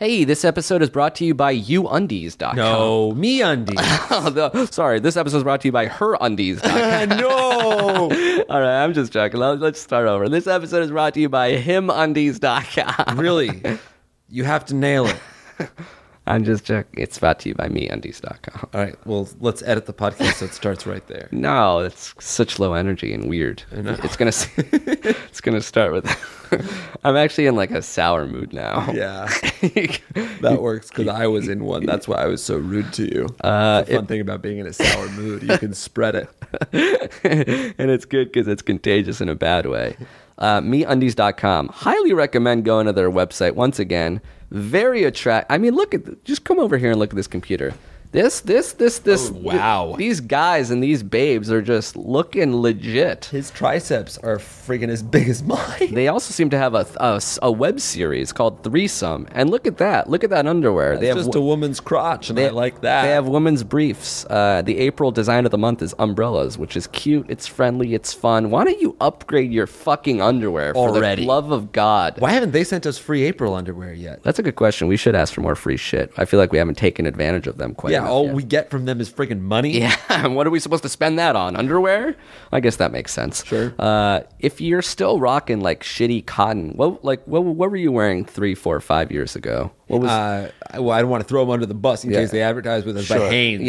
Hey, this episode is brought to you by YouUndies.com. No, me undies. Oh, the- sorry, this episode is brought to you by HerUndies.com. no. All right, I'm just joking. Let- Let's start over. This episode is brought to you by HimUndies.com. really? You have to nail it. I'm just joking. It's brought to you by MeUndies.com. All right. Well, let's edit the podcast so it starts right there. No, it's such low energy and weird. It's gonna it's gonna start with. I'm actually in like a sour mood now. Yeah, that works because I was in one. That's why I was so rude to you. Uh, the fun thing about being in a sour mood, you can spread it. and it's good because it's contagious in a bad way. Uh, MeUndies.com. Highly recommend going to their website once again. Very attract. I mean, look at th- just come over here and look at this computer. This, this, this, this. Oh, wow. these guys and these babes are just looking legit. His triceps are freaking as big as mine. They also seem to have a, a, a web series called Threesome, and look at that! Look at that underwear. It's they have just a woman's crotch, and I like that. They have women's briefs. Uh, the April design of the month is umbrellas, which is cute. It's friendly. It's fun. Why don't you upgrade your fucking underwear for Already. the love of God? Why haven't they sent us free April underwear yet? That's a good question. We should ask for more free shit. I feel like we haven't taken advantage of them quite. Yeah, enough all yet. we get from them is freaking money. Yeah, what are we supposed to spend that on? Underwear? I guess that makes sense. Sure. Uh, if you're still rocking like shitty cotton, what like what, what were you wearing three, four, five years ago? What was? Uh, I- well, I don't want to throw them under the bus in Yeah. case they advertise with us by Sure. Hanes.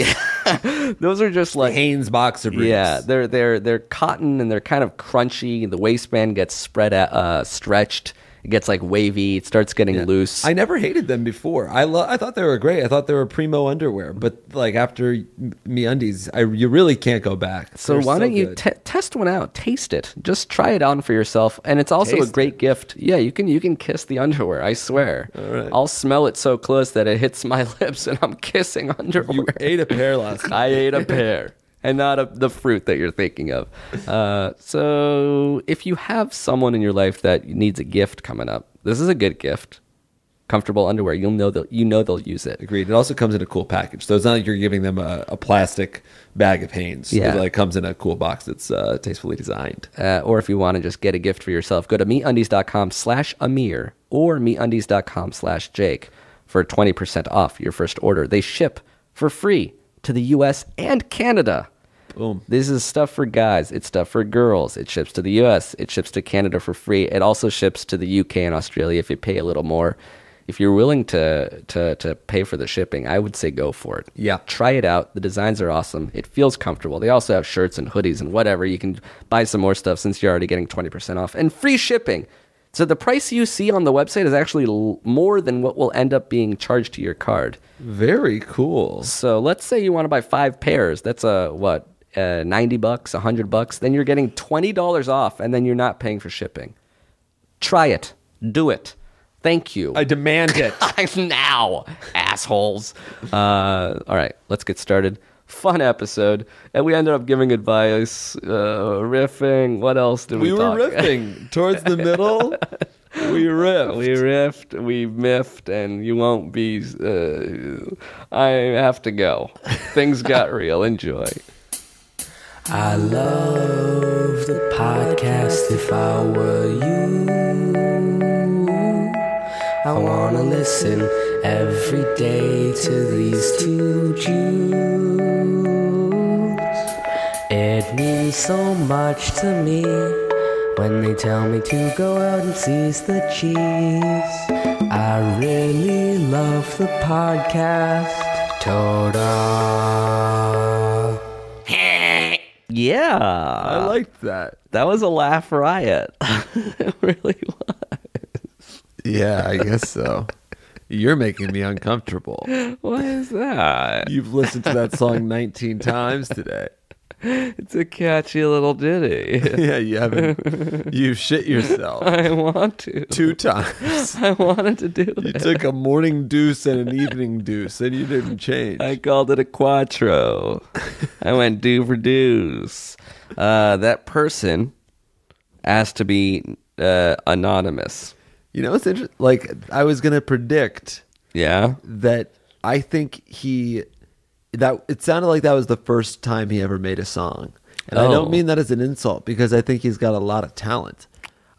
Yeah, those are just like Hanes boxer briefs. Yeah, they're they're they're cotton and they're kind of crunchy. The waistband gets spread out, uh, stretched. It gets like wavy. It starts getting loose. I never hated them before. I lo- I thought they were great. I thought they were primo underwear. But like after me undies, I you really can't go back. so They're why don't you test one out? Taste it. Just try it on for yourself, and it's also Taste a great gift. Yeah, you can you can kiss the underwear. I swear. right. I'll smell it so close that it hits my lips, and I'm kissing underwear. you ate a pear last night? I ate a pear and not a, the fruit that you're thinking of. Uh, so, if you have someone in your life that needs a gift coming up, this is a good gift. Comfortable underwear, you'll know that you know they'll use it. Agreed. It also comes in a cool package, so it's not like you're giving them a, a plastic bag of Hanes. Yeah. it like comes in a cool box that's uh, tastefully designed. Uh, or if you want to just get a gift for yourself, go to meundies.com slash Amir or meundies.com slash Jake for 20% off your first order. They ship for free to the US and Canada. Boom. This is stuff for guys. It's stuff for girls. It ships to the US. It ships to Canada for free. It also ships to the UK and Australia if you pay a little more. If you're willing to, to, to pay for the shipping, I would say go for it. Yeah. Try it out. The designs are awesome. It feels comfortable. They also have shirts and hoodies and whatever. You can buy some more stuff since you're already getting 20% off and free shipping. So the price you see on the website is actually l- more than what will end up being charged to your card. Very cool. So let's say you want to buy five pairs. That's a what? Uh, 90 bucks, 100 bucks. Then you're getting $20 off and then you're not paying for shipping. Try it. Do it. Thank you. I demand it. now, assholes. Uh, all right, let's get started. Fun episode, and we ended up giving advice, uh, riffing. What else did we, we were talk? riffing towards the middle. we riffed. we riffed, we miffed, and you won't be. Uh, I have to go. Things got real. Enjoy. I love the podcast if I were you. I wanna listen every day to these two Jews. It means so much to me when they tell me to go out and seize the cheese. I really love the podcast. Toda. Yeah, I liked that. that was a laugh riot. it really was. Yeah, I guess so. You're making me uncomfortable. What is that? You've listened to that song 19 times today. It's a catchy little ditty. Yeah, you haven't. You shit yourself I want to. two times. I wanted to do You it. took a morning deuce and an evening deuce, and you didn't change. I called it a quattro. I went do for deuce. Uh, that person asked to be uh, anonymous. You know, it's interesting. Like, I was going to predict Yeah. that I think he that it sounded like that was the first time he ever made a song. And I Oh. don't mean that as an insult because I think he's got a lot of talent.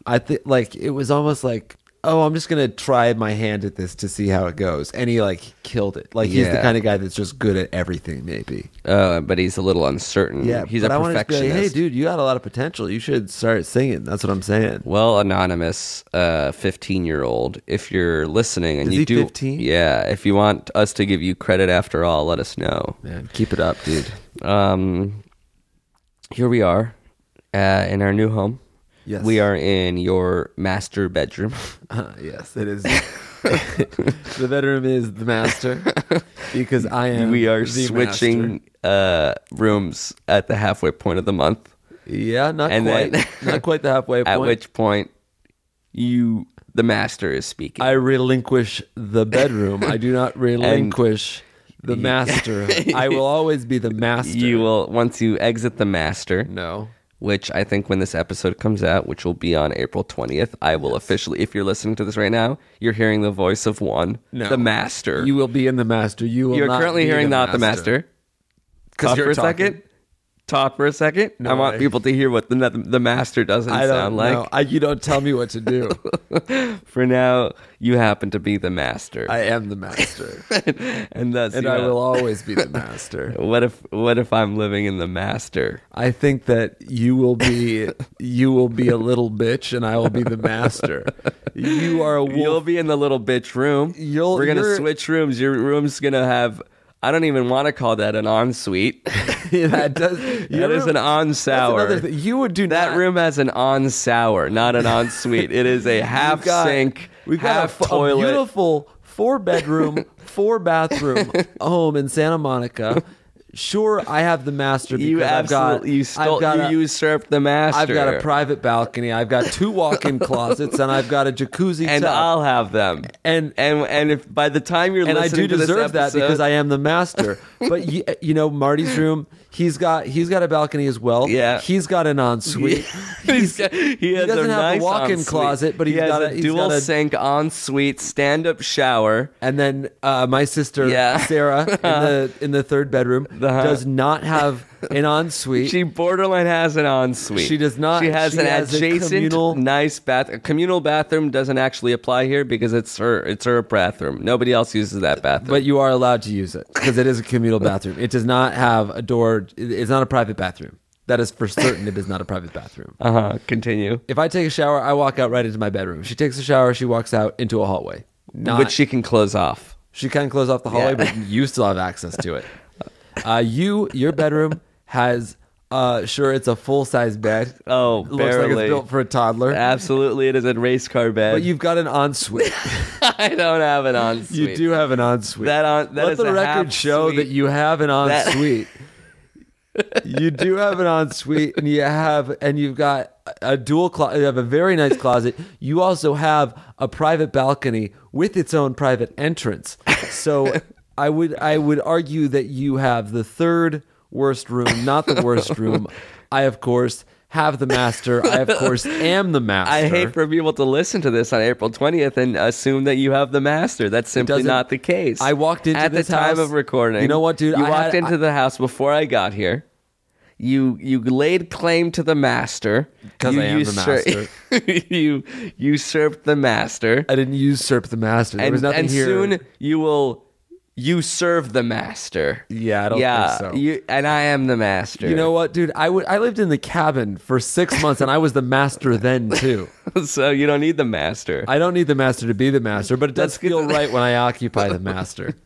I think like it was almost like "Oh, I'm just gonna try my hand at this to see how it goes," and he like killed it. Like he's the Yeah. kind of guy that's just good at everything. Maybe. Uh, but he's a little uncertain. Yeah, he's but a I wanna just be perfectionist. like, hey, dude, you got a lot of potential. You should start singing. That's what I'm saying. Well, anonymous, uh, fifteen-year-old, if you're listening and Is you he do, 15? yeah, if you want us to give you credit after all, let us know. Man, keep it up, dude. Um, here we are, uh, in our new home. Yes. we are in your master bedroom. Uh, yes, it is. the bedroom is the master because I am. we are switching uh, rooms at the halfway point of the month. Yeah, not And quite. then- not quite the halfway point. At which point, you, the master, is speaking. I relinquish the bedroom. I do not relinquish the master. I will always be the master. you will once you exit the master. no. Which I think when this episode comes out, which will be on April 20th, I will officially, if you're listening to this right now, you're hearing the voice of one, No. the master. You will be in the master. You will. not currently be hearing not the master. Talk you're for a talking. second. Talk for a second. No I want way. people to hear what the the master doesn't I don't sound like. know. I, you don't tell me what to do. For now, you happen to be the master, I am the master, and that's and I know, will always be the master. What if what if I'm living in the master? I think that you will be you will be a little bitch, and I will be the master. You are a wolf. You'll be in the little bitch room. You'll- We're gonna switch rooms. Your room's gonna have. I don't even want to call that an ensuite. that does. that is an on sour. You would do That not- room has an on sour, not an on suite. it is a half got- sink, We've got a, half f- a toilet. beautiful four bedroom, four bathroom home in Santa Monica. Sure, I have the master because you I've got absolutely you stole got you a- usurped the master. I've got a private balcony. I've got two walk-in closets, and I've got a jacuzzi and tub. I'll have them. and And and if by the time you're and I do deserve that because I am the master. But you, you know, Marty's room, he's got he's got a balcony as well. Yeah. he's got an ensuite. He's got- he, has doesn't a have nice the walk-in ensuite. closet, but he has got a a- dual got a- sink ensuite, stand up shower. And then uh, my sister Yeah. Sarah in the in the third bedroom The- does not have an ensuite. She borderline has an ensuite. She does not. She has She an has adjacent communal- nice bath. A communal bathroom doesn't actually apply here because it's her. It's her bathroom. Nobody else uses that bathroom. but you are allowed to use it because it is a communal bathroom. It does not have a door. It's not a private bathroom. That is for certain. It is not a private bathroom. uh huh. Continue. If I take a shower, I walk out right into my bedroom. She takes a shower, she walks out into a hallway. Not, but she can close off. She can close off the hallway, Yeah. but you still have access to it. Uh, you, your bedroom has, uh, sure, it's a full size bed. Oh, It looks like barely. it's built for a toddler. Absolutely, it is a race car bed. But you've got an ensuite. I don't have an ensuite. you do have an ensuite. That on- that Let the record show suite. that you have an That- ensuite. you do have an ensuite, and you have, and you've got a dual closet. You have a very nice closet. You also have a private balcony with its own private entrance. So I would, I would argue that you have the third worst room, not the worst room. I, of course, have the master. I, of course, am the master. I hate for people to listen to this on April 20th and assume that you have the master. That's simply doesn't- the case. I walked into at the time house- of recording. You know what, dude? You I walked had- into the house before I got here. You you laid claim to the master because I am the master. you usurped the master, I didn't usurp the master. There and, was nothing and here. soon you will usurp the master. Yeah, I don't yeah, think so. You, and I am the master. You know what, dude? I would. I lived in the cabin for six months, and I was the master then too. so you don't need the master. I don't need the master to be the master, but it does feel right when I occupy the master.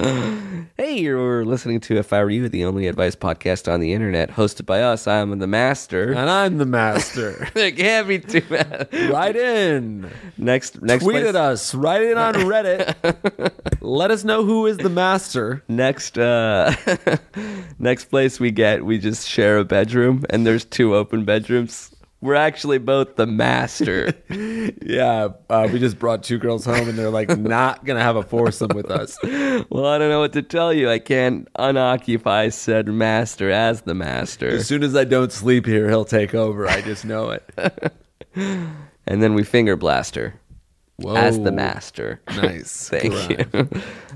Hey, you're listening to If I Were You, the only advice podcast on the internet, hosted by us. I'm the master. and I'm the master. It can't be too bad. Write in, Next, next, tweet place, at us, write in on Reddit. Let us know who is the master. next, uh, next place we get, we just share a bedroom, and there's two open bedrooms. We're actually both the master. Yeah, uh, we just brought two girls home, and they're like not gonna have a foursome with us. well, I don't know what to tell you. I can't unoccupy said master as the master. As soon as I don't sleep here, he'll take over. I just know it. And then we finger blaster as the master. Nice. Thank you.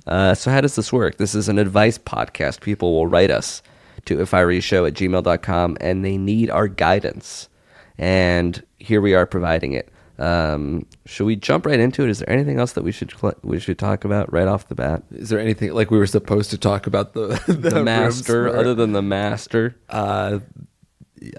Uh, so, how does this work? This is an advice podcast. People will write us to if I were you show at gmail.com and they need our guidance. And here we are providing it. Um, should we jump right into it? Is there anything else that we should cl- we should talk about right off the bat? Is there anything like we were supposed to talk about the the, The master, other than the master. Uh,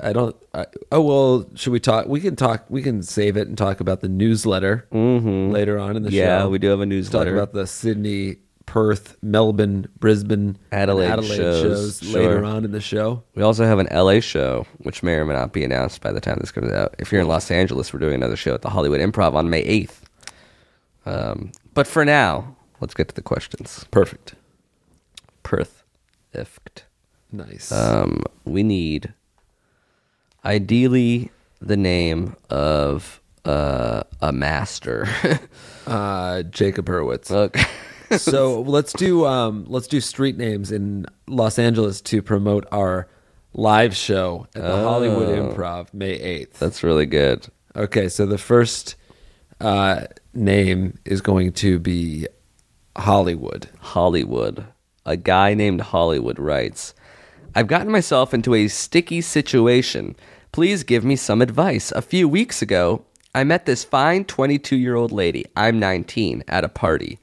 I don't. I, oh well, should we talk? We can talk. We can save it and talk about the newsletter later on in the show. Mm-hmm. Yeah, we do have a newsletter. Talk newsletter. about the Sydney, Perth, Melbourne, Brisbane, Adelaide Adelaide shows, shows, later sure. on in the show. We also have an LA show, which may or may not be announced by the time this comes out. If you're in Los Angeles, we're doing another show at the Hollywood Improv on May 8th. Um, but for now, let's get to the questions. Perfect. Perth, Ift. Nice. Um, we need ideally the name of uh, a master. Uh, Jacob Hurwitz. okay. So let's do um, let's do street names in Los Angeles to promote our live show at the Hollywood Oh. Improv May eighth. That's really good. Okay, so the first uh, name is going to be Hollywood. Hollywood. A guy named Hollywood writes I've gotten myself into a sticky situation. Please give me some advice. A few weeks ago, I met this fine 22 year old lady, I'm 19, at a party.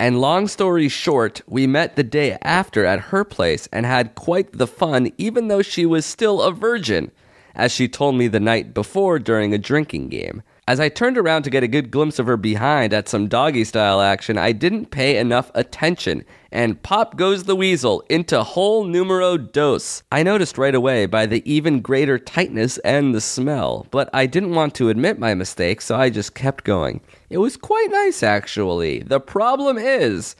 And long story short, we met the day after at her place and had quite the fun, even though she was still a virgin, as she told me the night before during a drinking game. As I turned around to get a good glimpse of her behind at some doggy style action, I didn't pay enough attention, and pop goes the weasel into whole numero dos. I noticed right away by the even greater tightness and the smell, but I didn't want to admit my mistake, so I just kept going. It was quite nice, actually. The problem is,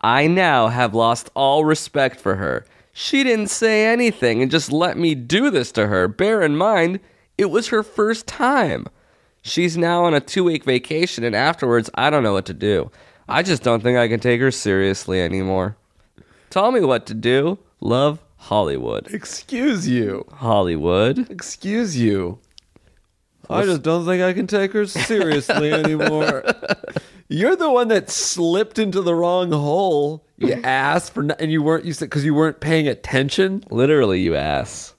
I now have lost all respect for her. She didn't say anything and just let me do this to her. Bear in mind, it was her first time. She's now on a two week vacation, and afterwards, I don't know what to do. I just don't think I can take her seriously anymore. Tell me what to do. Love Hollywood. Excuse you. Hollywood. Excuse you. I just don't think I can take her seriously anymore. You're the one that slipped into the wrong hole. You asked for, no- and you weren't. You said because you weren't paying attention. Literally, you ass.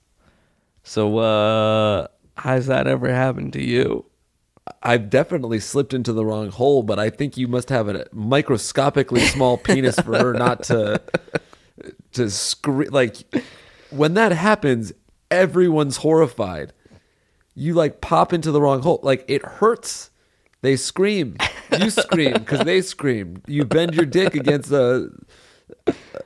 So, uh, has that ever happened to you? I've definitely slipped into the wrong hole, but I think you must have a microscopically small penis for her not to to scream. Like when that happens, everyone's horrified. You like pop into the wrong hole. Like it hurts. They scream. You scream because they scream. You bend your dick against the.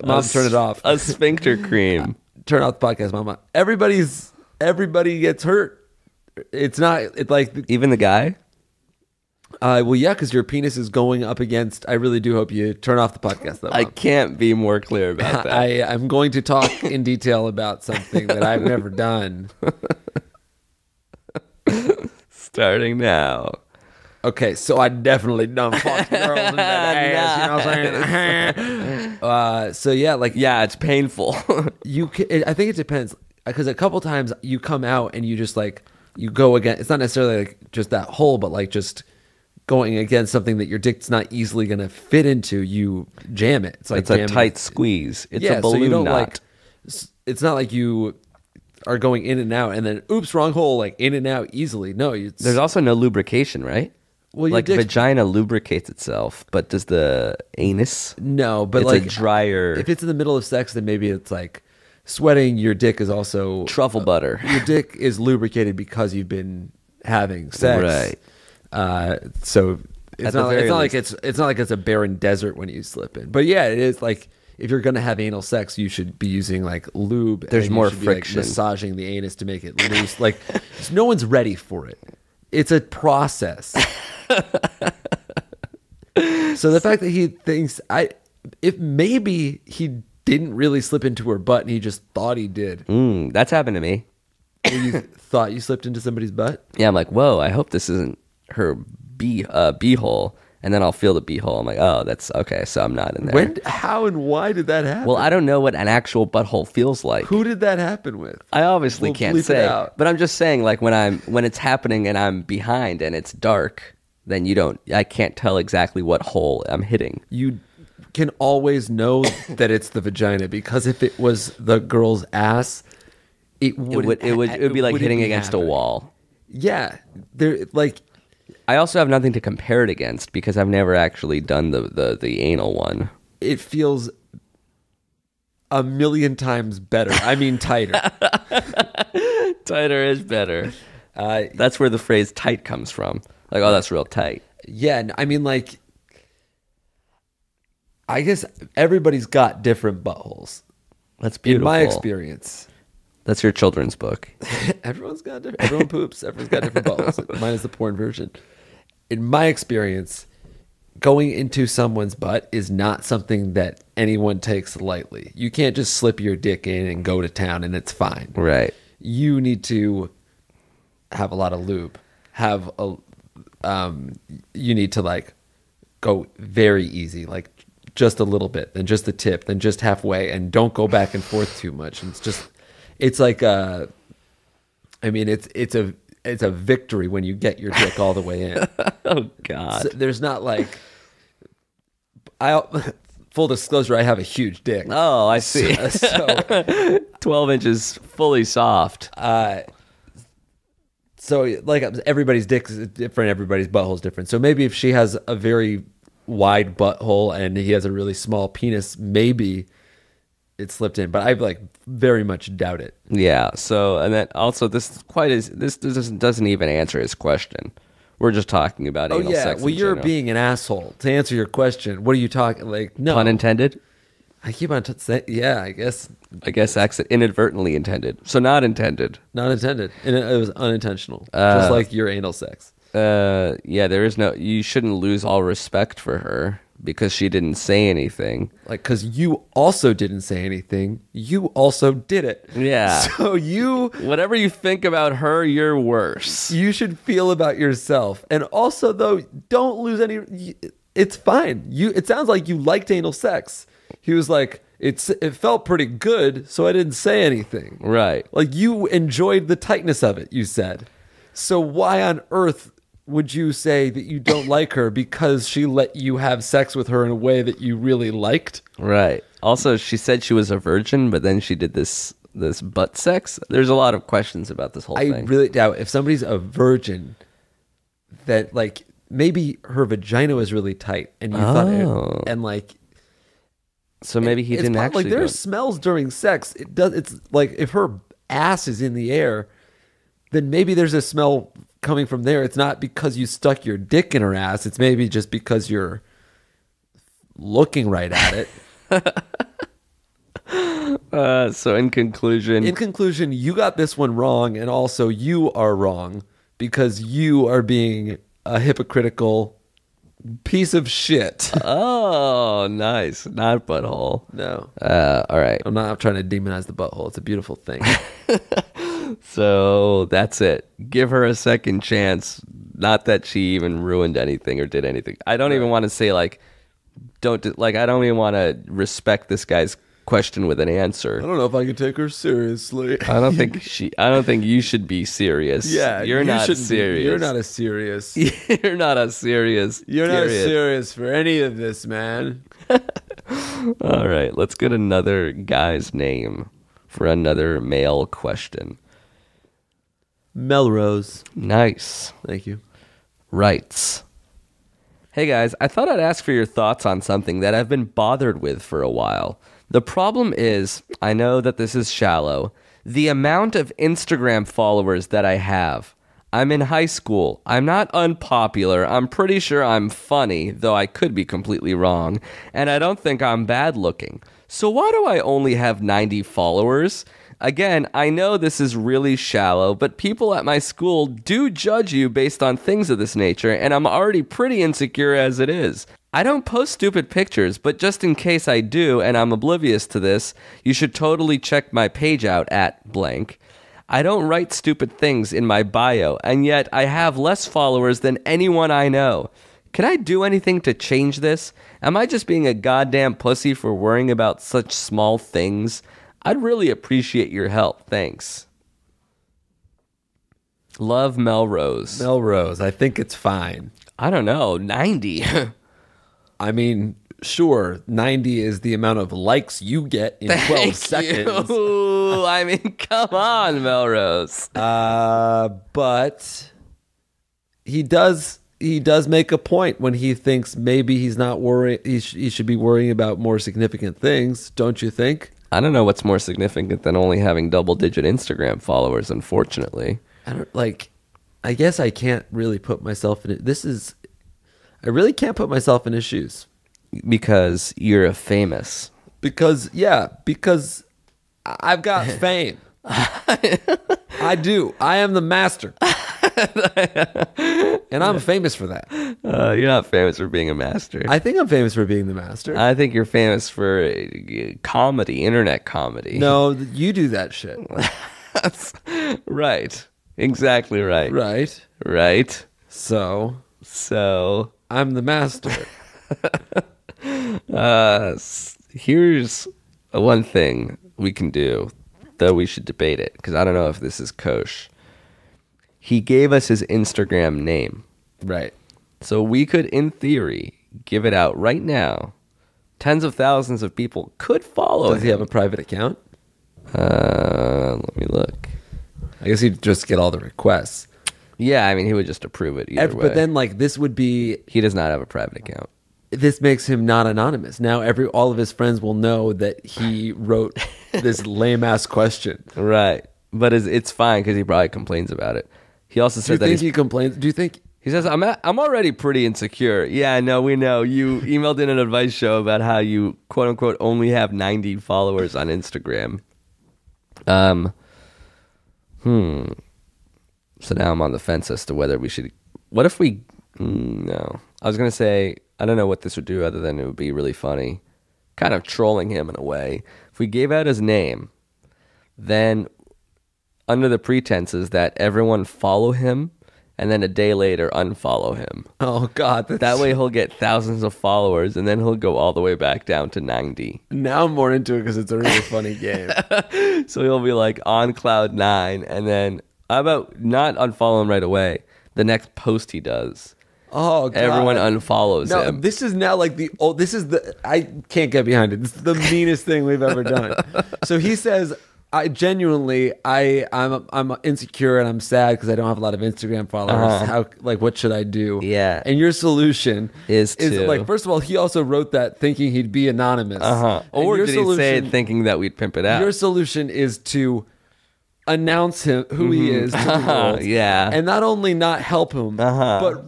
Mom, turn it off. A sphincter cream. turn off the podcast, Mama. Everybody's everybody gets hurt. It's not. It's like Even the guy? uh, well, yeah, because your penis is going up against. I really do hope you turn off the podcast. Though, I can't be more clear about that. I, I'm going to talk in detail about something that I've never done. Starting now. Okay, so I definitely done fucked girls in that ass. You know what I'm saying? uh, so yeah, like Yeah, it's painful. you. Can, it, I think it depends because a couple times you come out and you just like you go again. It's not necessarily like just that hole, but like just going against something that your dick's not easily gonna fit into. You jam it. It's like it's a tight squeeze. It's yeah, a balloon so you don't knot. like. It's not like you are going in and out and then oops wrong hole like in and out easily. No, it's, There's also no lubrication, right? Well, your like dick's- vagina lubricates itself, but does the anus? no, but it's like a drier If it's in the middle of sex, then maybe it's like sweating. Your dick is also truffle butter. your dick is lubricated because you've been having sex, Right. Uh, so it's At not, like, it's not like it's it's not like it's a barren desert when you slip in. But yeah, it is like if you're gonna have anal sex, you should be using like lube. and There's more be, like, friction. massaging the anus to make it loose. like no one's ready for it. It's a process. so the fact that he thinks I, if maybe he didn't really slip into her butt and he just thought he did. Mm, that's happened to me. You thought you slipped into somebody's butt? Yeah, I'm like, whoa. I hope this isn't her bee uh, hole. And then I'll feel the bee hole. I'm like, oh, that's okay. So I'm not in there. When, how, and why did that happen? well, I don't know what an actual butthole feels like. Who did that happen with? I obviously We'll can't say, but I'm just saying, like when I'm when it's happening and I'm behind and it's dark, then you don't. I can't tell exactly what hole I'm hitting. You can always know that it's the vagina because if it was the girl's ass, it It would would it would it would be like hitting against a wall. Yeah, there like I also have nothing to compare it against because I've never actually done the the, the anal one. It feels a million times better. I mean, tighter. Tighter is better. uh, That's where the phrase tight comes from. Like, oh, that's real tight. yeah, and I mean, like, I guess everybody's got different buttholes. That's beautiful. In my experience, That's your children's book. everyone's got different, everyone poops. Everyone's got different buttholes. Mine is the porn version. In my experience, going into someone's butt is not something that anyone takes lightly. You can't just slip your dick in and go to town and it's fine. Right. You need to have a lot of lube. Have a um you need to like go very easy, like just a little bit, then just the tip, then just halfway, and don't go back and forth too much. And it's just it's like a I mean it's it's a it's a victory when you get your dick all the way in. Oh God. So there's not like I full disclosure, I have a huge dick. oh, I see. So Twelve inches, fully soft. Uh, so like everybody's dick is different, everybody's butthole is different. So maybe if she has a very wide butthole and he has a really small penis, maybe it slipped in. But I like very much doubt it. Yeah. So, and then also, this quite as this doesn't doesn't even answer his question. We're just talking about Oh anal yeah, sex. well you're general. being an asshole. To answer your question, what are you talking like? No, pun intended. I keep on t- saying yeah. I guess I guess accident inadvertently intended. So not intended. not intended, and it, it was unintentional, Uh, just like your anal sex. Uh, yeah. There is no. You shouldn't lose all respect for her because she didn't say anything. like because you also didn't say anything you also did it Yeah. so you Whatever you think about her, you're worse. you should feel about yourself and also though don't lose any it's fine you it sounds like you liked anal sex he was like it's it felt pretty good so i didn't say anything Right. like you enjoyed the tightness of it you said so why on earth would you say that you don't like her because she let you have sex with her in a way that you really liked Right. Also, she said she was a virgin, but then she did this this butt sex. There's a lot of questions about this whole I thing. really doubt if somebody's a virgin that like maybe her vagina was really tight and you thought Oh. it, and like so maybe he didn't actually. like go- there's smells during sex it does it's like if her ass is in the air then maybe there's a smell coming from there it's not because you stuck your dick in her ass it's maybe just because you're looking right at it Uh, so in conclusion, in conclusion, you got this one wrong, and also you are wrong because you are being a hypocritical piece of shit. oh, nice, not butthole. no, Uh, all right. I'm not trying to demonize the butthole. It's a beautiful thing. So that's it. Give her a second chance. Not that she even ruined anything or did anything. I don't even want to say like, don't like. I don't even want to respect this guy's question with an answer. I don't know if I can take her seriously. I don't think she. I don't think you should be serious. Yeah, you're you not shouldn't be- serious. You're not a serious. You're not a serious. You're not period. serious for any of this, man. All right, let's get another guy's name for another male question. Melrose. Nice. Thank you. writes Hey guys, I thought I'd ask for your thoughts on something that I've been bothered with for a while. The problem is, I know that this is shallow, the amount of Instagram followers that I have. I'm in high school. I'm not unpopular. I'm pretty sure I'm funny, though I could be completely wrong. And I don't think I'm bad looking. So why do I only have 90 followers? Again, I know this is really shallow, but people at my school do judge you based on things of this nature, and I'm already pretty insecure as it is. I don't post stupid pictures, but just in case I do and I'm oblivious to this, you should totally check my page out at blank. I don't write stupid things in my bio, and yet I have less followers than anyone I know. Can I do anything to change this? Am I just being a goddamn pussy for worrying about such small things? I'd really appreciate your help. Thanks. Love Melrose. Melrose. I think it's fine. I don't know, 90. I mean, sure, 90 is the amount of likes you get in 12 seconds. you. I mean, come on, Melrose. Uh, but he does he does make a point when he thinks maybe he's not worrying. He, sh- he should be worrying about more significant things, don't you think? I don't know what's more significant than only having double digit Instagram followers, unfortunately. I don't like. I guess I can't really put myself in it. This is. I really can't put myself in his shoes Because you're a famous. because yeah, because I've got fame. I do. I am the master, and I'm famous for that. Uh, you're not famous for being a master. I think I'm famous for being the master. I think you're famous for uh, comedy, internet comedy. no, you do that shit, That's right. Exactly right. right? Right. So So, I'm the master. uh, here's one thing we can do, though we should debate it because I don't know if this is kosher. He gave us his Instagram name. right. So we could, in theory, give it out right now. Tens of thousands of people could follow Does he have a private account? uh, let me look. I guess he'd just get all the requests. Yeah, I mean, he would just approve it either Ev- way. but then, like, this would be he does not have a private account. this makes him not anonymous. Now, every all of his friends will know that he wrote this lame ass question. Right. But it's, it's fine because he probably complains about it. He also Do you said that think he complains? Do you think? he says, I'm, a- I'm already pretty insecure. Yeah, no, we know. You emailed in an advice show about how you, quote unquote, only have 90 followers on Instagram. Um, hmm. So now I'm on the fence as to whether we should. What if we. mm, No. I was going to say, I don't know what this would do other than it would be really funny. Kind of trolling him in a way. If we gave out his name, then under the pretenses that everyone follow him and then a day later unfollow him. Oh God, that's, That way he'll get thousands of followers and then he'll go all the way back down to 90. Now I'm more into it because it's a really funny game. So he'll be like on cloud nine and then how about not unfollow him right away? The next post he does, Oh, God. everyone unfollows No, him. this is now like the oh, This is the I can't get behind it. This is the meanest thing we've ever done. So he says, "I genuinely, I, I'm, I'm insecure and I'm sad because I don't have a lot of Instagram followers. How, like, what should I do? Uh-huh. Yeah. And your solution Is is to- like, first of all, he also wrote that thinking he'd be anonymous. uh-huh. And Or your did he say it thinking that we'd pimp it out? Your solution is to announce him who he is to the world. Mm-hmm. Yeah. and not only not help him, Uh-huh. but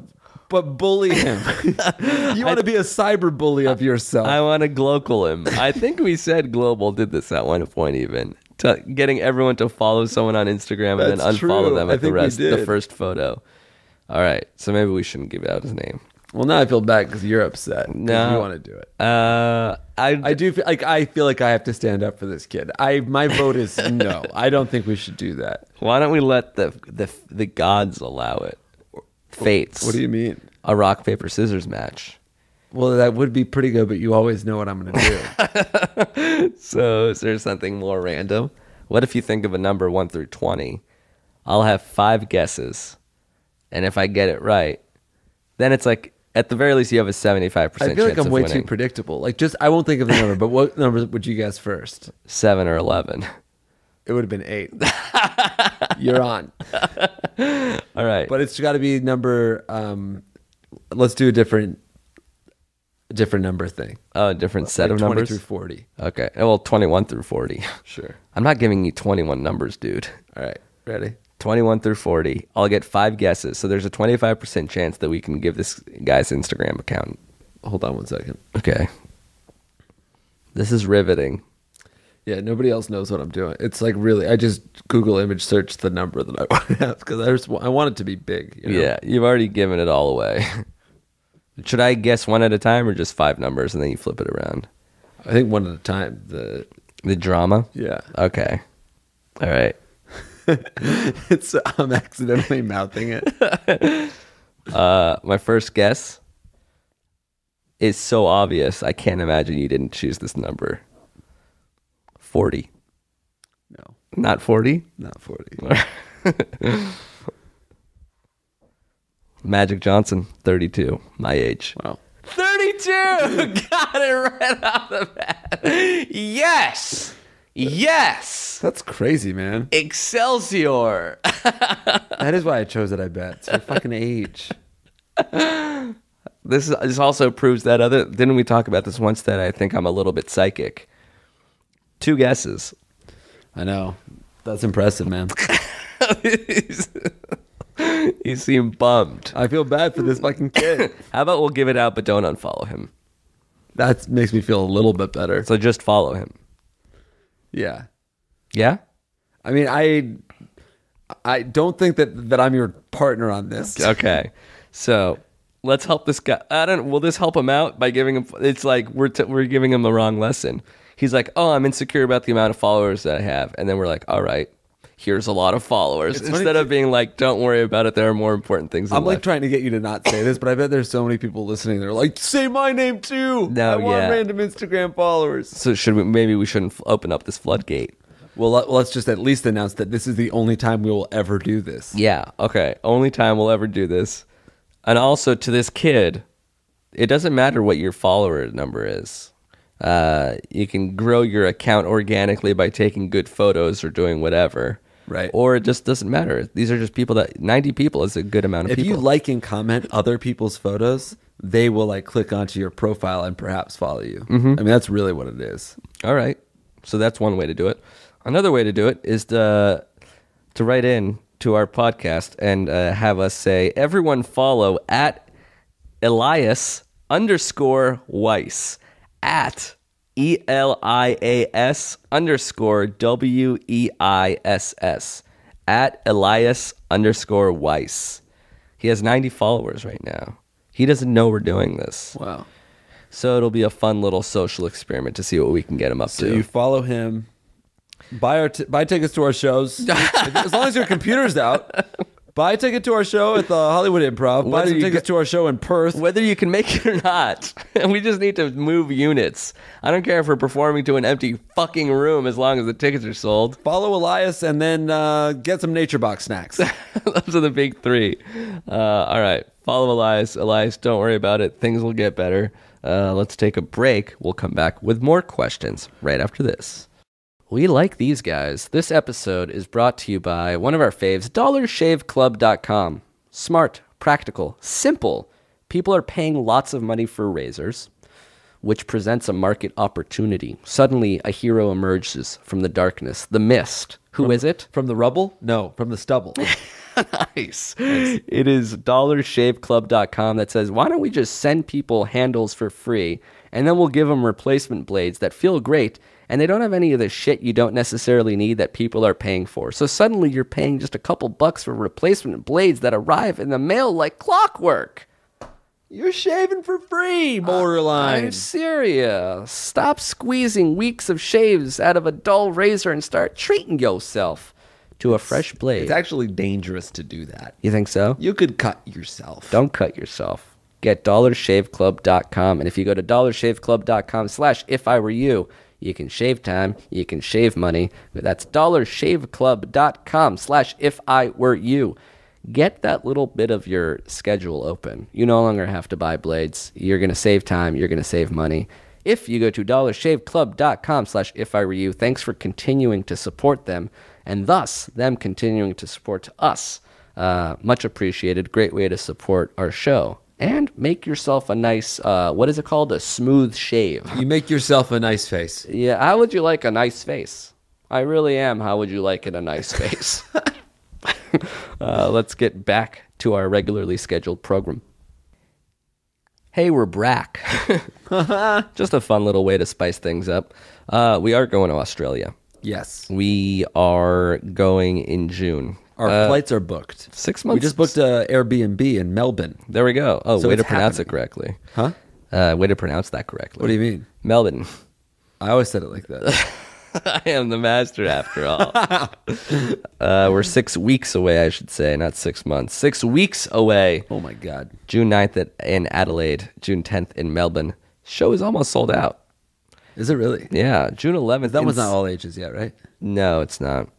but bully him. you want to be a cyber bully of yourself. I want to global him. I think we said global did this at one point even. To getting everyone to follow someone on Instagram and then unfollow true. them I at the think we rest the first photo. All right. So maybe we shouldn't give out his name. well, now I feel bad because you're upset. 'cause No. you want to do it. Uh I I do feel like I feel like I have to stand up for this kid. I my vote is no. I don't think we should do that. why don't we let the the the gods allow it? Fates. What do you mean? A rock paper scissors match. Well, that would be pretty good, but you always know what I'm going to do. So is there something more random? What if you think of a number one through twenty? I'll have five guesses, and if I get it right, then it's like at the very least you have a 75% I feel like I'm way winning. too predictable. Like, just I won't think of the number, but what number would you guess first? Seven or eleven. It would have been eight. You're on, All right. but it's got to be number. Um, let's do a different, different number thing. oh, a different set Like of 20 numbers. through forty. Okay. Eh, well, twenty-one through forty. Sure. I'm not giving you twenty-one numbers, dude. All right. Ready? 21 through 40. I'll get five guesses. So there's a 25% chance that we can give this guy's Instagram account. Hold on one second. Okay. This is riveting. Yeah, nobody else knows what I'm doing. It's like really, I just Google image search the number that I want to have because I just I want it to be big. you know? Yeah, you've already given it all away. Should I guess one at a time or just five numbers and then you flip it around? I think one at a time. The The drama? yeah, Okay. All right. it's I'm accidentally mouthing it. Uh, my first guess is so obvious. I can't imagine you didn't choose this number. 40. No, Not 40? not forty. Magic Johnson, 32, my age. Wow. 32! Got it right off the bat. Yes! Yes! That's crazy, man. Excelsior! That is why I chose it. I bet it's your fucking age. this is, this also proves that other. Didn't we talk about this once? That I think I'm a little bit psychic. Two guesses. I know. That's impressive, man. you seem bummed. I feel bad for this fucking kid. How about we'll give it out, but don't unfollow him. that makes me feel a little bit better. So just follow him. Yeah. Yeah. I mean, I I don't think that that I'm your partner on this. Okay. So let's help this guy. I don't. Will this help him out by giving him? It's like we're t- we're giving him the wrong lesson. He's like, oh, I'm insecure about the amount of followers that I have, and then we're like, all right, here's a lot of followers. funny Instead of being like, don't worry about it. There are more important things. I'm like life. trying to get you to not say this, but I bet there's so many people listening they're like, say my name too. No, I want yeah. random Instagram followers. so should we? Maybe we shouldn't f- open up this floodgate. Well, let, let's just at least announce that this is the only time we will ever do this. Yeah. Okay. Only time we'll ever do this. And also to this kid, it doesn't matter what your follower number is. Uh, you can grow your account organically by taking good photos or doing whatever. Right. Or it just doesn't matter. These are just people that 90 people is a good amount of If people. you like and comment other people's photos, they will like click onto your profile and perhaps follow you. Mm-hmm. I mean, that's really what it is. All right. So that's one way to do it. Another way to do it is to to write in to our podcast and uh, have us say, everyone follow at Elias underscore Weiss at E L I A S underscore W E I S S at Elias underscore Weiss. He has 90 followers right now. He doesn't know we're doing this. Wow. So it'll be a fun little social experiment to see what we can get him up So to. you follow him, buy our t- buy tickets to our shows. As long as your computer's out, buy a ticket to our show at the Hollywood Improv. Buy Whether some tickets to our show in Perth. Whether you can make it or not, we just need to move units. I don't care if we're performing to an empty fucking room as long as the tickets are sold. Follow Elias and then uh, get some Nature Box snacks. Those are the big three. Uh, all right. Follow Elias. Elias, don't worry about it. Things will get better. Uh, let's take a break. We'll come back with more questions right after this. We like these guys. This episode is brought to you by one of our faves, dollarshaveclub.com. Smart, practical, simple. People are paying lots of money for razors, which presents a market opportunity. Suddenly, a hero emerges from the darkness, the mist. Who is it? from the rubble? No, from the stubble. nice. It is dollarshaveclub.com that says, why don't we just send people handles for free and then we'll give them replacement blades that feel great and they don't have any of the shit you don't necessarily need that people are paying for. So suddenly you're paying just a couple bucks for replacement blades that arrive in the mail like clockwork. You're shaving for free, borderline. I'm serious. Stop squeezing weeks of shaves out of a dull razor and start treating yourself to a fresh blade. It's actually dangerous to do that. you think so? You could cut yourself. Don't cut yourself. Get dollarshaveclub.com. And if you go to dollarshaveclub.com slash if I were you, you can shave time, you can shave money. That's dollarshaveclub.com slash if I were you. Get that little bit of your schedule open. You no longer have to buy blades. You're going to save time. You're going to save money. If you go to dollarshaveclub.com slash if I were you, thanks for continuing to support them and thus them continuing to support us. Uh, much appreciated. Great way to support our show. And make yourself a nice, uh, what is it called? A smooth shave. You make yourself a nice face. Yeah, how would you like a nice face? I really am. How would you like it a nice face? uh, let's get back to our regularly scheduled program. Hey, we're brack Just a fun little way to spice things up. Uh, we are going to Australia. Yes. We are going in June. Our Uh, flights are booked. six months. We just booked a Airbnb in Melbourne. There we go. Oh, So way to pronounce happening. it correctly. Huh? Uh, way to pronounce that correctly. What do you mean? Melbourne. I always said it like that. I am the master after all. uh, we're six weeks away, I should say, not six months. Six weeks away. oh my god. June 9th at, in Adelaide, June 10th in Melbourne. Show is almost sold out. Is it really? Yeah, June 11th. That one's not all ages yet, right? No, it's not.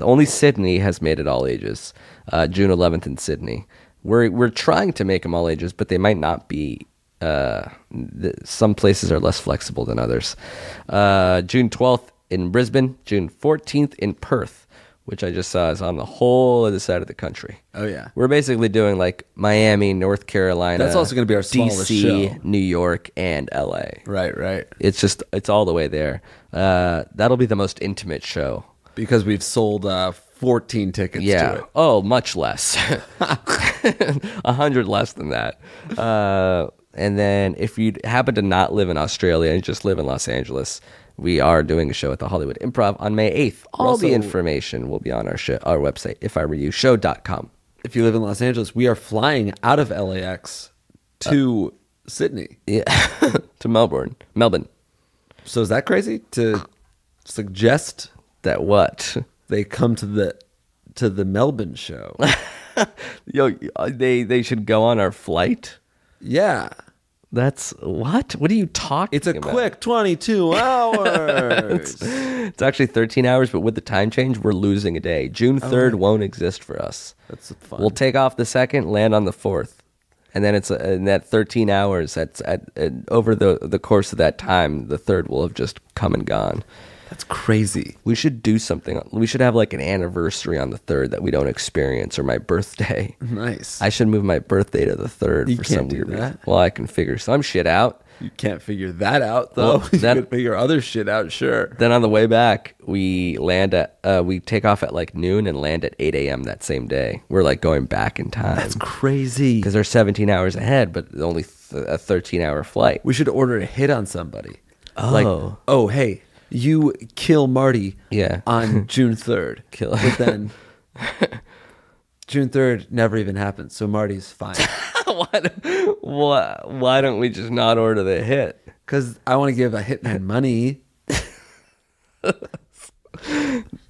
Only Sydney has made it all ages. Uh, June 11th in Sydney. We're we're trying to make them all ages, but they might not be. Uh, th- some places are less flexible than others. Uh, June 12th in Brisbane. June 14th in Perth. which I just saw is on the whole other side of the country. Oh yeah. We're basically doing like Miami, North Carolina. That's also gonna be our smallest DC, show. New York, and LA. Right, right. It's just it's all the way there. Uh, that'll be the most intimate show. Because we've sold uh, 14 tickets to Yeah. it. Oh, much less. A hundred less than that. Uh, and then if you happen to not live in Australia and just live in Los Angeles, we are doing a show at the Hollywood Improv on May 8th. All the information will be on our show, our website, if I were you, show.com. If you live in Los Angeles, we are flying out of LAX to Sydney. Yeah. to Melbourne. Melbourne. So is that crazy to suggest That what? they come to the to the Melbourne show? Yo, they they should go on our flight. yeah. That's what? What are you talking It's a about? quick 22 hours. It's actually 13 hours, but with the time change, we're losing a day. June 3rd won't exist for us. That's fun. We'll take off the second, land on the fourth, and then it's uh, in that 13 hours. That's at, at over the the course of that time, the third will have just come and gone. That's crazy. We should do something. We should have like an anniversary on the third that we don't experience, or my birthday. Nice. I should move my birthday to the third You for can't some do weird reason. that. Well, I can figure some shit out. you can't figure that out though. Well, you that- can figure other shit out, sure. Then on the way back, we land at uh, we take off at like noon and land at 8 a.m. that same day. We're like going back in time That's crazy. because they're 17 hours ahead, but only th- a 13 hour flight. We should order a hit on somebody. Oh. Like, oh, hey, you kill Marty Yeah. on June 3rd. Kill- But then June 3rd never even happened, so Marty's fine. why, why, why don't we just not order the hit? Because I want to give a hitman money.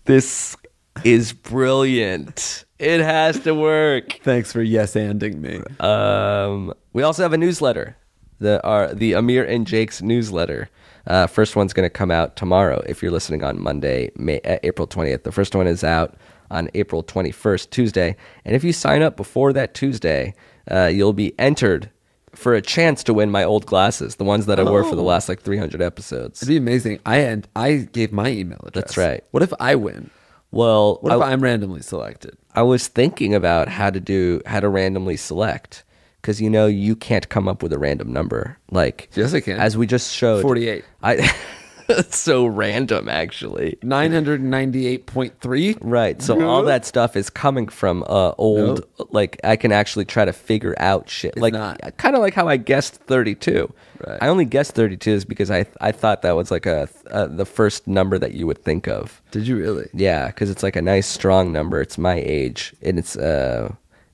This is brilliant. It has to work. Thanks for yes anding me. Um, we also have a newsletter, the our the Amir and Jake's newsletter. Uh, first one's going to come out tomorrow. If you're listening on Monday, May, uh, April 20th, the first one is out on April 21st, Tuesday. And if you sign up before that Tuesday, uh, you'll be entered for a chance to win my old glasses, the ones that I wore for the Oh. last like 300 episodes. It'd be amazing. I and I gave my email address. That's right. What if I win? Well, What if I- I'm randomly selected? I was thinking about how to do how to randomly select because you know you can't come up with a random number like Yes, I can. as we just showed 48. I it's so random actually 998.3? right so all that stuff is coming from uh old like I can actually try to figure out shit like kind of like how I guessed 32 Right. I only guessed 32 is because I I thought that was like a uh, the first number that you would think of Did you really? yeah, because it's like a nice strong number. It's my age, and it's uh,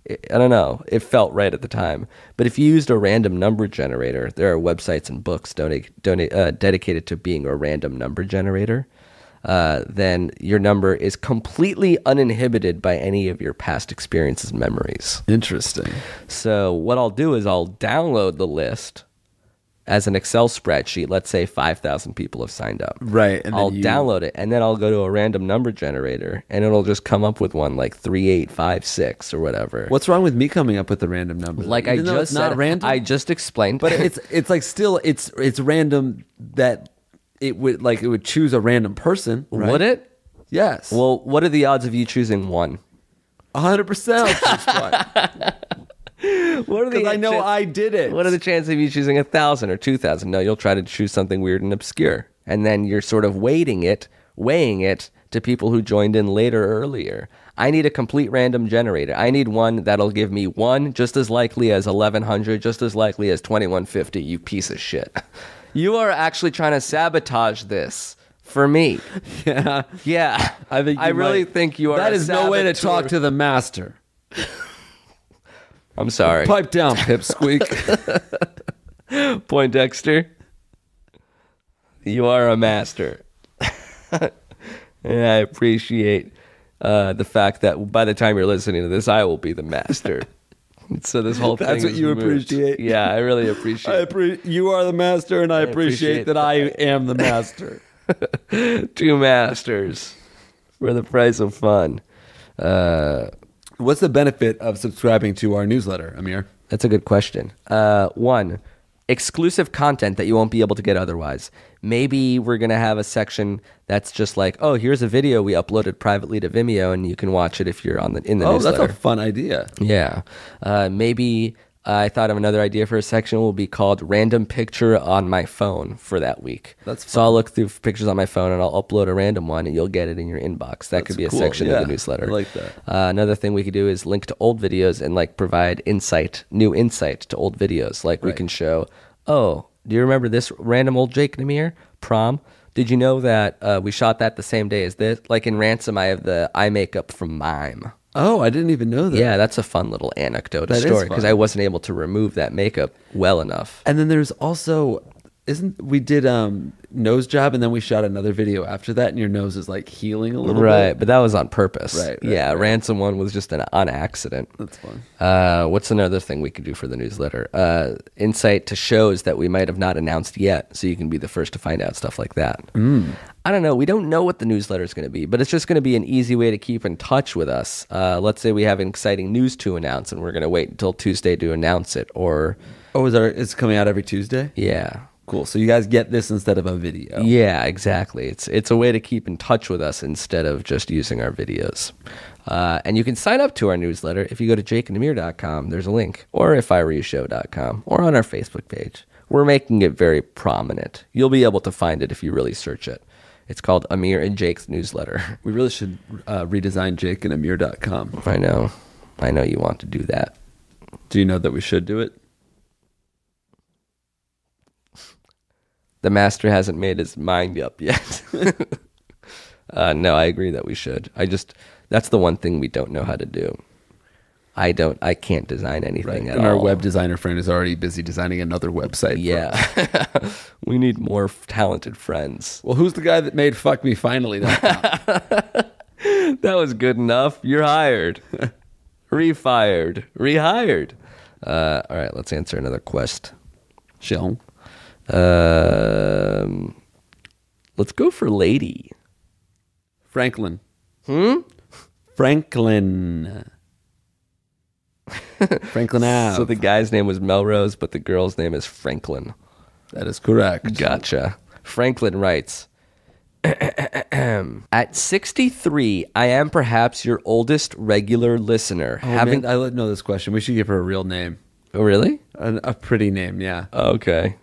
I don't know. It felt right at the time. But if you used a random number generator, there are websites and books donate, donate, uh, dedicated to being a random number generator. Uh, then your number is completely uninhibited by any of your past experiences and memories. Interesting. So what I'll do is I'll download the list as an Excel spreadsheet. Let's say 5,000 people have signed up. Right, and I'll you- download it and then I'll go to a random number generator and it'll just come up with one like 3856 or whatever. What's wrong with me coming up with a random number? like I Even though just not said, random. I just explained. but it's it's like still it's it's random that it would like it would choose a random person. Right? would it? Yes. Well, what are the odds of you choosing one? hundred percent. What are Because I know I did it. What are the chances of you choosing a thousand or two thousand? No, you'll try to choose something weird and obscure, and then you're sort of weighting it, weighing it to people who joined in later or earlier. I need a complete random generator. I need one that'll give me one just as likely as eleven hundred, just as likely as twenty one fifty. You piece of shit. You are actually trying to sabotage this for me. Yeah. Yeah, I think I really might- think you are. That is no way to talk to the master. I'm sorry, Pipe down, Pipsqueak. Poindexter. You are a master. and I appreciate uh, the fact that by the time you're listening to this, I will be the master. so this whole thing. That's what you moot. appreciate? Yeah, I really appreciate I it. appre- you are the master, and I, appreciate appreciate, that I am the master. Two masters for the price of fun. Uh, What's the benefit of subscribing to our newsletter, Amir? That's a good question. Uh, one, exclusive content that you won't be able to get otherwise. Maybe we're going to have a section that's just like, oh, here's a video we uploaded privately to Vimeo and you can watch it if you're on the in the Oh, newsletter. Oh, that's a fun idea. Yeah. Uh, maybe I thought of another idea for a section will be called random picture on my phone for that week. That's so I'll look through pictures on my phone and I'll upload a random one and you'll get it in your inbox. That could That's be a cool. section Yeah, of the newsletter. I like that. Uh, another thing we could do is link to old videos and like provide insight, new insight to old videos. Like we can show, oh, do you remember this random old Jake and Amir prom? Did you know that uh, we shot that the same day as this? Like in Ransom, I have the eye makeup from Mime. Oh, I didn't even know that. Yeah, that's a fun little anecdote, a That is story, because fun. I wasn't able to remove that makeup well enough. And then there's also isn't we did um nose job and then we shot another video after that and your nose is like healing a little bit. Right, bit. but that was on purpose. Right, right, yeah, right. ransom one was just an on accident. That's fun. Uh, what's another thing we could do for the newsletter? Uh, insight to shows that we might have not announced yet, so you can be the first to find out stuff like that. Mm. I don't know. We don't know what the newsletter is going to be, but it's just going to be an easy way to keep in touch with us. Uh, let's say we have exciting news to announce, and we're going to wait until Tuesday to announce it, or Oh, is our it's coming out every Tuesday? yeah, Cool. So you guys get this instead of a video. Yeah, exactly. It's it's a way to keep in touch with us instead of just using our videos. Uh, and you can sign up to our newsletter if you go to jakeandamir.com. There's a link, or ifireshow.com, or on our Facebook page. We're making it very prominent. You'll be able to find it if you really search it. It's called Amir and Jake's newsletter. We really should uh, redesign jakeandamir.com. I know. I know you want to do that. Do you know that we should do it? The master hasn't made his mind up yet. uh, no, I agree that we should. I just that's the one thing we don't know how to do. I don't. I can't design anything at And our all. web designer friend is already busy designing another website. Yeah, we need more f- talented friends. Well, who's the guy that made "fuck me finally"? That was good enough. You're hired. Refired. Rehired. Uh, all right, let's answer another quest. Shell. Um, let's go for lady. Franklin. Hmm. Franklin. Franklin Ave. So the guy's name was Melrose, but the girl's name is Franklin. that is correct. Gotcha. Franklin writes At 63, I am perhaps your oldest regular listener. Oh, having man, I know this question. We should give her a real name, Oh, really? a, a pretty name. Yeah. Okay.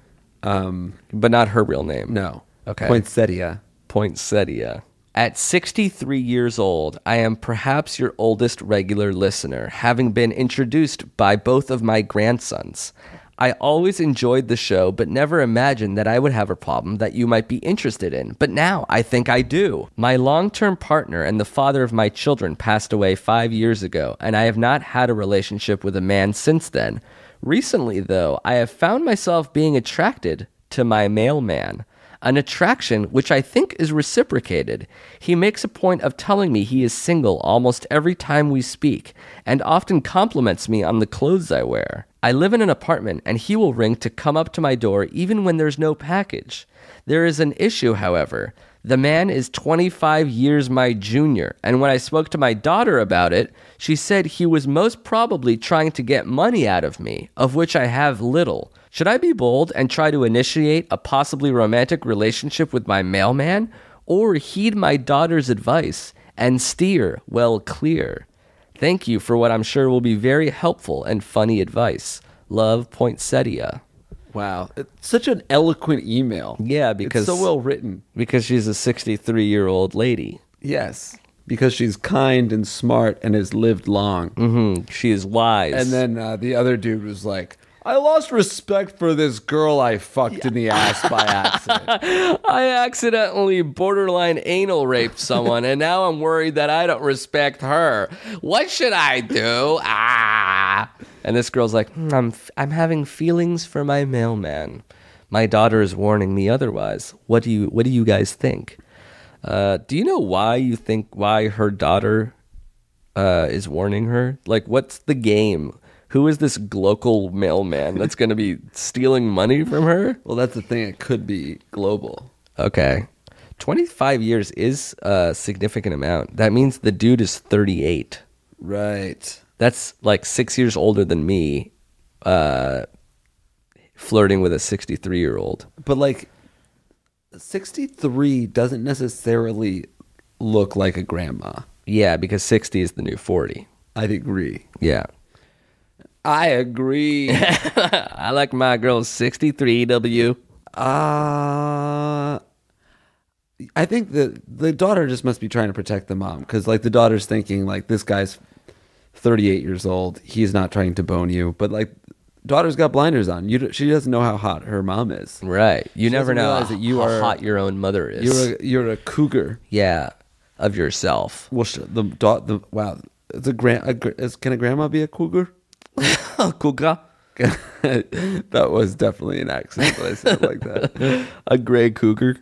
Um. But not her real name. No. Okay. Poinsettia. Poinsettia. At 63 years old, I am perhaps your oldest regular listener, having been introduced by both of my grandsons. I always enjoyed the show, but never imagined that I would have a problem that you might be interested in. But now I think I do. My long term partner and the father of my children passed away five years ago, and I have not had a relationship with a man since then. Recently, though, I have found myself being attracted to my mailman an attraction which I think is reciprocated. He makes a point of telling me he is single almost every time we speak, and often compliments me on the clothes I wear. I live in an apartment, and he will ring to come up to my door even when there's no package. There is an issue, however. The man is 25 years my junior, and when I spoke to my daughter about it, she said he was most probably trying to get money out of me, of which I have little. Should I be bold and try to initiate a possibly romantic relationship with my mailman, or heed my daughter's advice and steer well clear? Thank you for what I'm sure will be very helpful and funny advice. Love, Poinsettia. Wow. It's such an eloquent email. Yeah, because it's so well written. because she's a 63 year old lady. Yes. Because she's kind and smart and has lived long. hmm She is wise. And then uh, the other dude was like, I lost respect for this girl I fucked in the ass by accident. I accidentally borderline anal raped someone, and now I'm worried that I don't respect her. What should I do? Ah! And this girl's like, "Hmm, I'm I'm having feelings for my mailman. My daughter is warning me otherwise. What do you What do you guys think? Uh, do you know why you think why her daughter uh, is warning her? Like, what's the game? Who is this local mailman that's going to be stealing money from her? well, that's the thing. It could be global. Okay. 25 years is a significant amount. That means the dude is 38. Right. That's like six years older than me. Uh, flirting with a 63 year old. But like, sixty three doesn't necessarily look like a grandma. Yeah, because 60 is the new 40. I agree. Yeah. I agree. I like my girl 63W. Uh I think the the daughter just must be trying to protect the mom because like the daughter's thinking like this guy's 38 years old. He's not trying to bone you, but like daughter's got blinders on. You she doesn't know how hot her mom is. Right. You She never know that you how are- hot your own mother is. You're a, you're a cougar. yeah, of yourself. Well, the daughter. the wow, it's a grand. A, is, can a grandma be a cougar? Cougar. that was definitely an accent that I said like that. A gray cougar.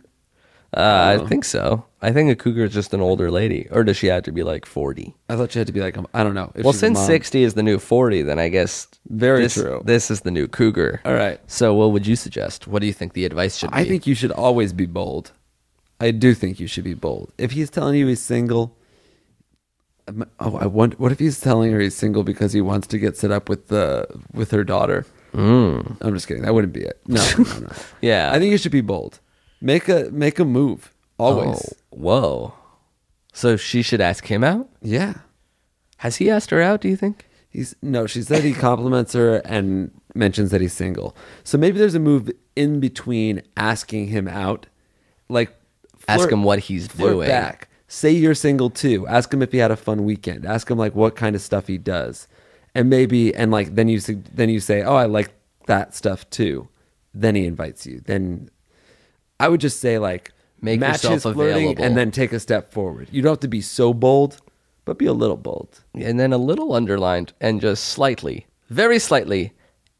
Uh, I think so. I think a cougar is just an older lady, or does she have to be like forty? I thought she had to be like I don't know. If well, she's a since mom. sixty is the new forty, then I guess Very this, true. This is the new cougar. All right. So, what would you suggest? What do you think the advice should be? I think you should always be bold. I do think you should be bold. If he's telling you he's single, oh, I want. What if he's telling her he's single because he wants to get set up with the with her daughter? Mm. I'm just kidding. That wouldn't be it. No, no, no. Yeah. I think you should be bold. Make a make a move. Always. Oh, whoa. So she should ask him out. Yeah. Has he asked her out? Do you think? He's no. She said he compliments her and mentions that he's single. So maybe there's a move in between asking him out, like Ask him what he's flirt doing. Back. Say you're single too. Ask him if he had a fun weekend. Ask him like what kind of stuff he does, and maybe and like then you then you say, oh, I like that stuff too. Then he invites you. Then I would just say like Make match yourself his flirting available. and then take a step forward. You don't have to be so bold, but be a little bold. And then a little underlined and just slightly, very slightly,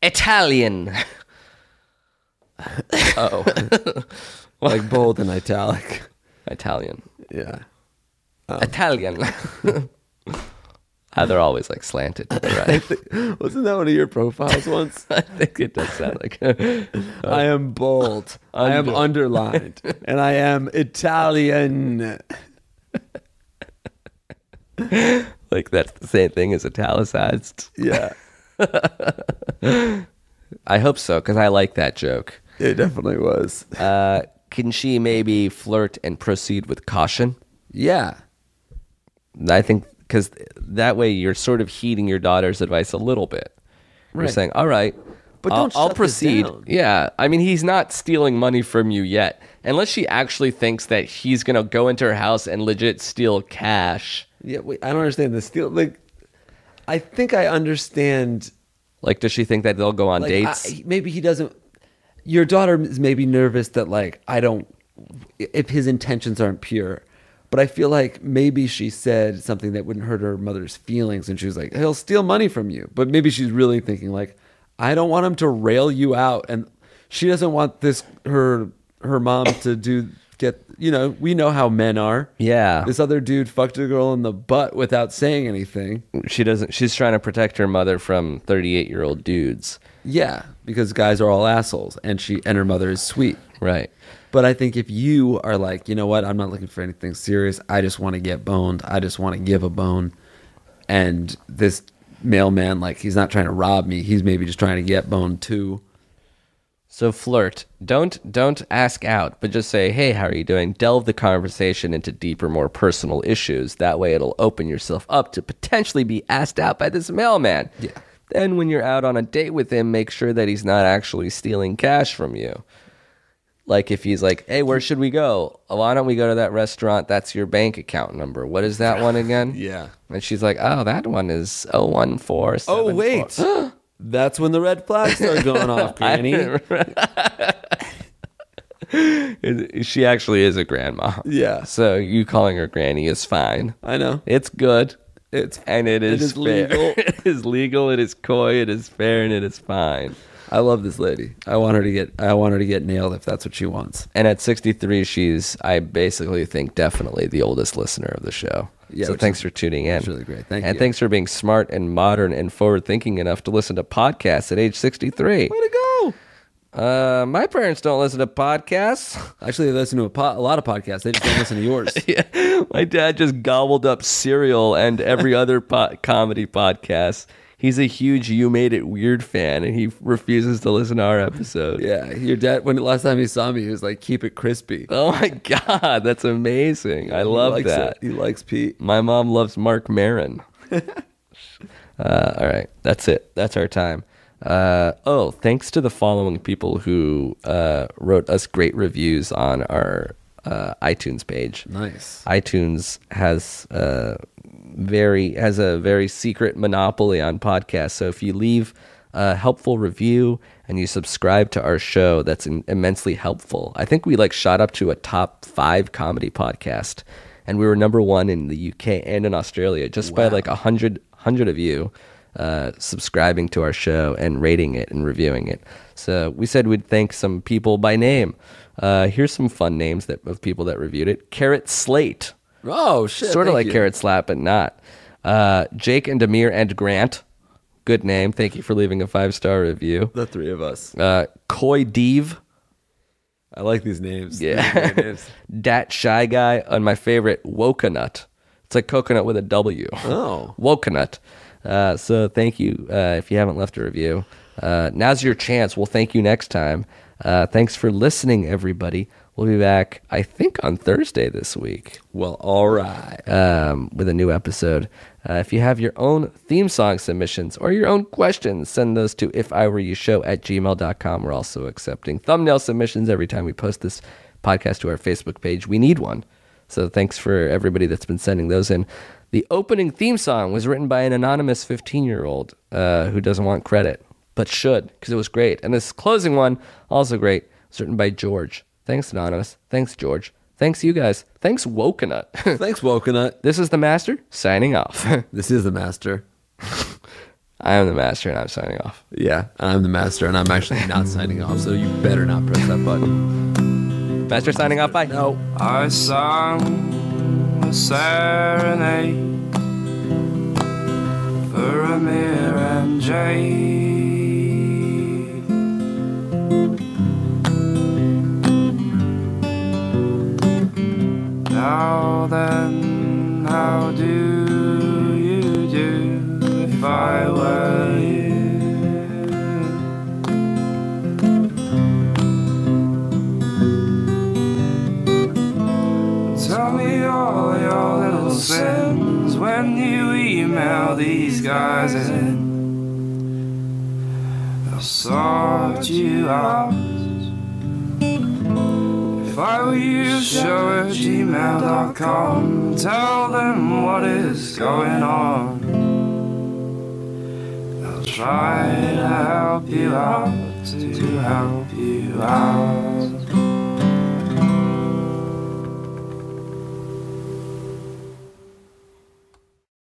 Italian. oh, Like bold and italic. Italian. Yeah. Italian. Ah, they're always like slanted to the right. Wasn't that one of your profiles once? I think it does sound like I am bold. I am underlined. and I am Italian. like that's the same thing as italicized. Yeah. I hope so because I like that joke. It definitely was. Uh, can she maybe flirt and proceed with caution? Yeah. I think because that way you're sort of heeding your daughter's advice a little bit. You're saying, "All right, But I'll, don't I'll proceed." Yeah, I mean, he's not stealing money from you yet, unless she actually thinks that he's gonna go into her house and legit steal cash. Yeah. Wait, I don't understand the steal. like, I think I understand. Like, does she think that they'll go on Like, dates? I- maybe he doesn't. Your daughter is maybe nervous that, like, I don't. If his intentions aren't pure. But I feel like maybe she said something that wouldn't hurt her mother's feelings, and she was like, "He'll steal money from you." But maybe she's really thinking like, "I don't want him to rail you out," and she doesn't want this her her mom to do get. You know, we know how men are. yeah, This other dude fucked a girl in the butt without saying anything. she doesn't. She's trying to protect her mother from 38 year old dudes. Yeah, because guys are all assholes, and she and her mother is sweet. Right. But I think if you are like, you know what, I'm not looking for anything serious. I just want to get boned. I just want to give a bone. And this mailman, like, he's not trying to rob me. He's maybe just trying to get boned too. So flirt. Don't don't ask out, but just say, "Hey, how are you doing?" Delve the conversation into deeper, more personal issues. That way, it'll open yourself up to potentially be asked out by this mailman. Yeah. Then, when you're out on a date with him, make sure that he's not actually stealing cash from you. Like if he's like, "Hey, where should we go? Why don't we go to that restaurant? That's your bank account number. What is that one again?" Yeah. And she's like, "Oh, that one is 014 Oh, wait. That's when the red flags start going off, Granny. she actually is a grandma. Yeah. So you calling her granny is fine. I know. It's good. It's And it is, is fair. legal. it is legal, it is coy, it is fair, and it is fine. I love this lady. I want her to get I want her to get nailed if that's what she wants. And at 63, she's, I basically think, definitely the oldest listener of the show. Yeah, so thanks is- for tuning in. really great. Thank and you. And thanks for being smart and modern and forward thinking enough to listen to podcasts at age 63. Way to go. Uh, my parents don't listen to podcasts. Actually, they listen to a, po- a lot of podcasts. They just don't listen to yours. yeah, my dad just gobbled up Serial and every other po- comedy podcast. He's a huge "You Made It Weird" fan, and he refuses to listen to our episode. Yeah, your dad. When last time he saw me, he was like, "Keep it crispy." Oh my god, that's amazing! I love he that. It. He likes Pete. My mom loves Marc Maron. uh, all right, that's it. That's our time. Uh, oh, thanks to the following people who uh, wrote us great reviews on our uh, iTunes page. Nice. iTunes has uh, very has a very secret monopoly on podcasts. So if you leave a helpful review and you subscribe to our show, that's in, immensely helpful. I think we like shot up to a top five comedy podcast, and we were number one in the UK and in Australia just by like a hundred hundred of you. Uh, subscribing to our show and rating it and reviewing it. So we said we'd thank some people by name. Uh, here's some fun names that of people that reviewed it. Carrot Slate, Oh shit! sort of like you. Carrot Slap, but not. Uh, Jake and Demir and Grant, good name. Thank you for leaving a five star review. The three of us. Uh, Koi Deeve, I like these names. Yeah. These names. Dat Shy Guy, and my favorite Wokonut. It's like coconut with a W. Oh. Wokonut. Uh, so thank you uh, if you haven't left a review. Uh, now's your chance. We'll thank you next time. Uh, thanks for listening, everybody. We'll be back, I think, on Thursday this week. Well, all right. um, with a new episode. Uh, if you have your own theme song submissions or your own questions, send those to if I were you show at gmail.com. We're also accepting thumbnail submissions every time we post this podcast to our Facebook page. We need one. So thanks for everybody that's been sending those in. The opening theme song was written by an anonymous 15 year old uh, who doesn't want credit, but should because it was great. And this closing one, also great, was written by George. Thanks, Anonymous. Thanks, George. Thanks, you guys. Thanks, Wokonut. Thanks, Wokonut. This is the master signing off. This is the master. I am the master and I'm signing off. Yeah, I'm the master, and I'm actually not signing off. So you better not press that button. Master signing off. Bye. No. I sang a serenade for Amir and Jade. Now then, how do you do if I were you? Tell me all your little sins when you email these guys in. They'll sort you out. I were you, show at gmail.com. Tell them what is going on. I'll try to help you out, to help you out.